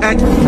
At.